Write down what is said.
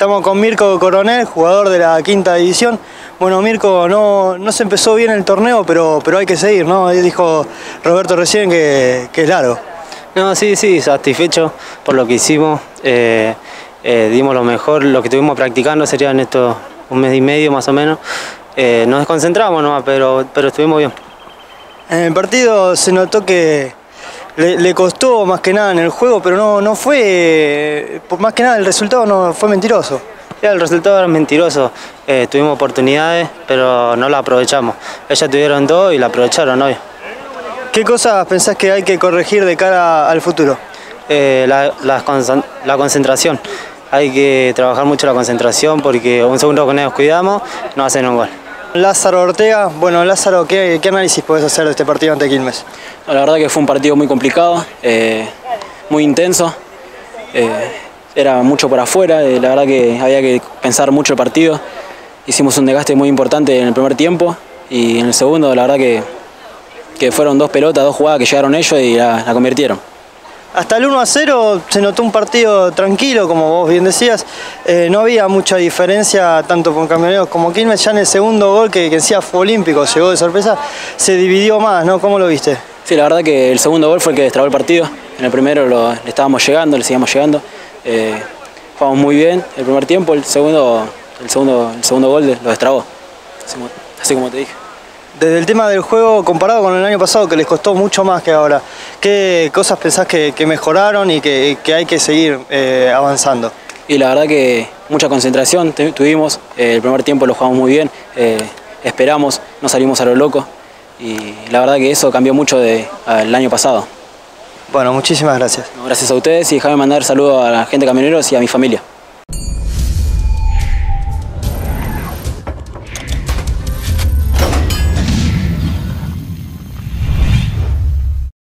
Estamos con Mirko Coronel, jugador de la quinta división. Bueno, Mirko, no, no se empezó bien el torneo, pero, pero hay que seguir, ¿no? Dijo Roberto recién que, que es largo. No, sí, sí, satisfecho por lo que hicimos. Eh, eh, dimos lo mejor, lo que estuvimos practicando serían estos un mes y medio más o menos. Eh, nos desconcentramos nomás, pero, pero estuvimos bien. En el partido se notó que le, costó más que nada en el juego, pero no, no fue, más que nada el resultado no fue mentiroso. el resultado era mentiroso. Eh, tuvimos oportunidades, pero no la aprovechamos. Ellas tuvieron dos y la aprovecharon hoy. ¿Qué cosas pensás que hay que corregir de cara al futuro? Eh, la, la, concentración. Hay que trabajar mucho la concentración porque un segundo con ellos cuidamos, no hacen un gol. Lázaro Ortega, bueno Lázaro, ¿qué, análisis puedes hacer de este partido ante Quilmes? La verdad que fue un partido muy complicado, eh, muy intenso, eh, era mucho por afuera, eh, la verdad que había que pensar mucho el partido, hicimos un desgaste muy importante en el primer tiempo y en el segundo la verdad que, que fueron dos pelotas, dos jugadas que llegaron ellos y la convirtieron. Hasta el 1 a 0 se notó un partido tranquilo, como vos bien decías. Eh, no había mucha diferencia tanto con Camioneros como Quilmes. Ya en el segundo gol, que, que fue olímpico, llegó de sorpresa, se dividió más, ¿no? ¿Cómo lo viste? Sí, la verdad que el segundo gol fue el que destrabó el partido. En el primero le estábamos llegando, le seguíamos llegando. Eh, jugamos muy bien el primer tiempo, el segundo, el segundo, el segundo gol lo destrabó, así como te dije. Desde el tema del juego, comparado con el año pasado, que les costó mucho más que ahora, ¿qué cosas pensás que, mejoraron y que, hay que seguir eh, avanzando? Y la verdad que mucha concentración tuvimos, eh, el primer tiempo lo jugamos muy bien, eh, esperamos, no salimos a lo loco y la verdad que eso cambió mucho del año pasado. Bueno, muchísimas gracias. Gracias a ustedes y déjame mandar saludos a la gente de camioneros y a mi familia.